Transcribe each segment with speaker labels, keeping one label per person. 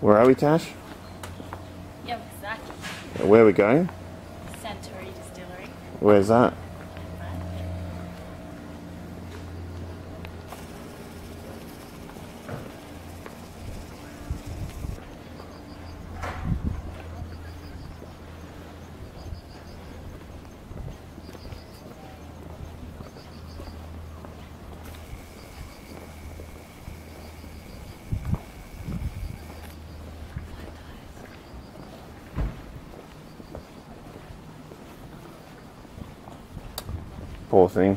Speaker 1: Where are we, Tash?
Speaker 2: Yeah, exactly.
Speaker 1: Where are we going?
Speaker 2: Suntory Distillery.
Speaker 1: Where's that? Thing.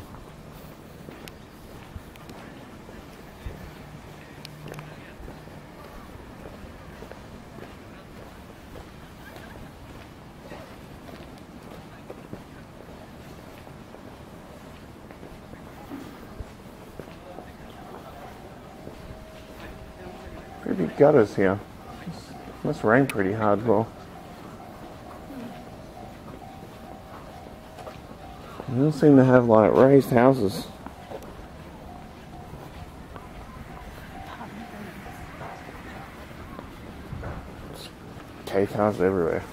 Speaker 1: Pretty gutters here. Must rain pretty hard, well. They don't seem to have like raised houses. K cars everywhere.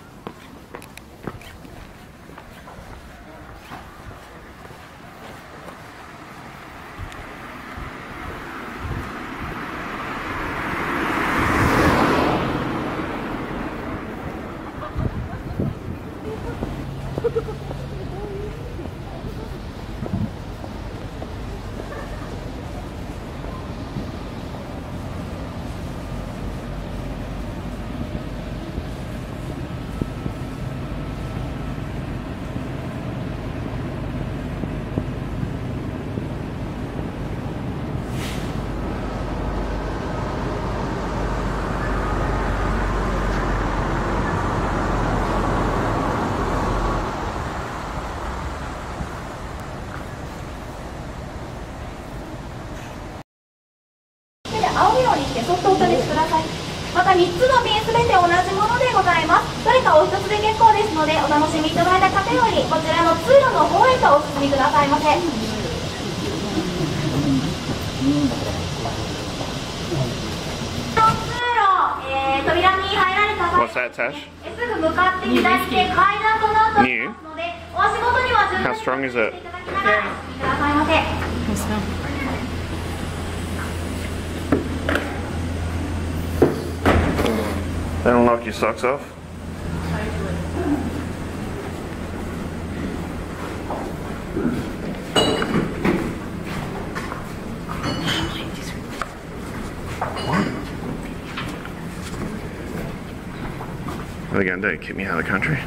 Speaker 3: 3つの瓶すべて同じものでございます。どれかお一つで結構ですのでお楽しみいただいた方よりこちらの通路の方へとお進みくださいませ。通路、えー、扉に入られたすぐ向かって左手階段となっておりますのでお足元には順
Speaker 1: How strong is it?
Speaker 3: いただきながらお進みくださいませ
Speaker 1: They don't knock your socks off. What are they gonna do? Keep me out of the country?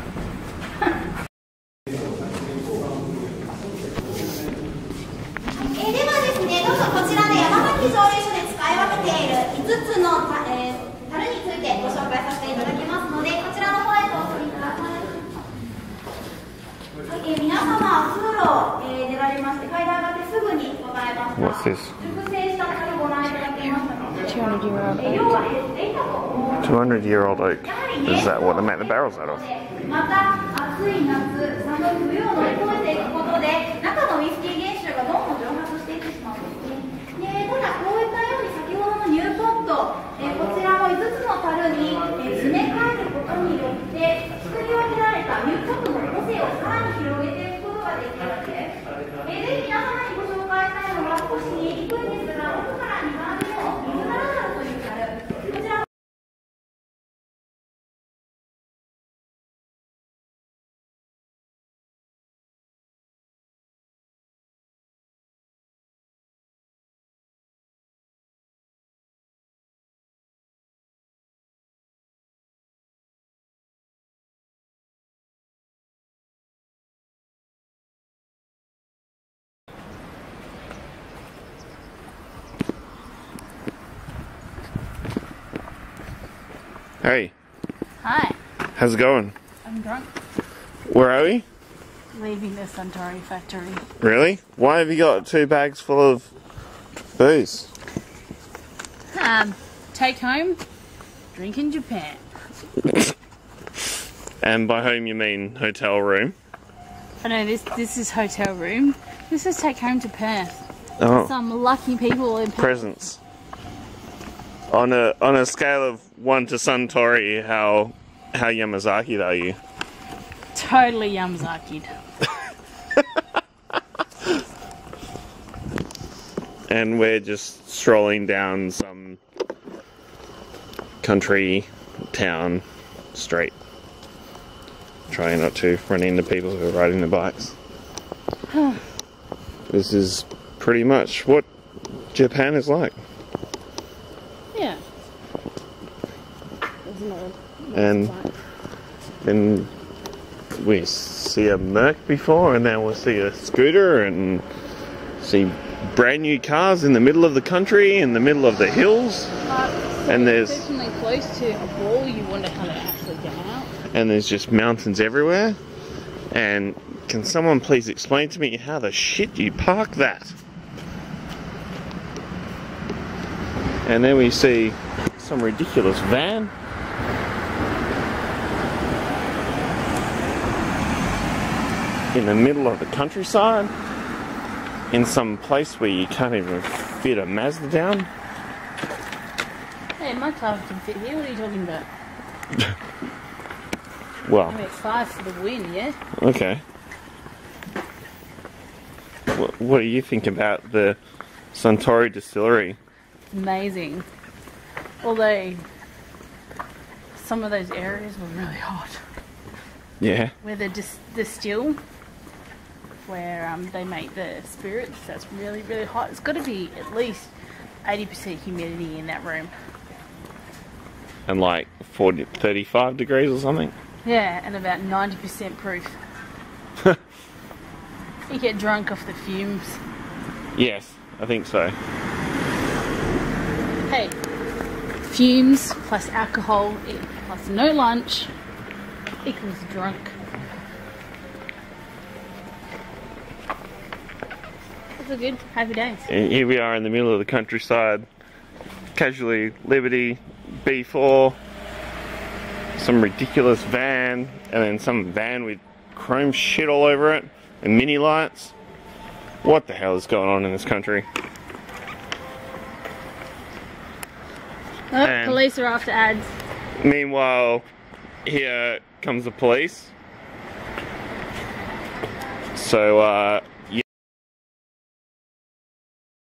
Speaker 2: 200
Speaker 1: year old oak. Is that what they make the barrels out of? Hey,
Speaker 2: Hi,
Speaker 1: how's it going?
Speaker 2: I'm drunk.
Speaker 1: Where are we?
Speaker 2: Leaving the Suntory factory.
Speaker 1: Really? Why have you got two bags full of booze?
Speaker 2: Um, take home, drink in Japan.
Speaker 1: And by home you mean hotel room?
Speaker 2: I know this this is hotel room. This is take home to Perth.
Speaker 1: Oh,
Speaker 2: Some lucky people in Perth.
Speaker 1: presents.
Speaker 3: On a on a scale of one to Suntory, how how Yamazaki are you?
Speaker 2: Totally Yamazaki.
Speaker 3: and we're just strolling down some country town street, trying not to run into people who are riding their bikes. this is pretty much what Japan is like.
Speaker 2: Yeah. Isn't it?
Speaker 3: And then we see a Merc before, and now we'll see a scooter and see brand new cars in the middle of the country, in the middle of the hills, And there's-
Speaker 2: close to a wall, you wonder how they actually get out.
Speaker 3: and there's just mountains everywhere. And can someone please explain to me how the shit you park that? And then we see some ridiculous van. In the middle of the countryside, in some place where you can't even fit a Mazda down.
Speaker 2: Hey, my car can fit here. What are you talking about?
Speaker 3: Well,
Speaker 2: five for the win, yeah?
Speaker 3: Okay. What, what do you think about the Suntory distillery?
Speaker 2: Amazing. Although, some of those areas were really hot.
Speaker 3: Yeah.
Speaker 2: Where the dis- distill, where um, they make the spirits, that's really, really hot. It's got to be at least 80% humidity in that room.
Speaker 3: And like 40, 35 degrees or something?
Speaker 2: Yeah, and about 90% proof. you get drunk off the fumes.
Speaker 3: Yes, I think so.
Speaker 2: Hey, fumes plus alcohol plus no lunch equals drunk. Good happy days.
Speaker 3: And here we are in the middle of the countryside. Casually Liberty B4. Some ridiculous van. And then some van with chrome shit all over it. And mini lights. What the hell is going on in this country?
Speaker 2: Oh, police are after ads.
Speaker 3: Meanwhile, here comes the police. So, uh,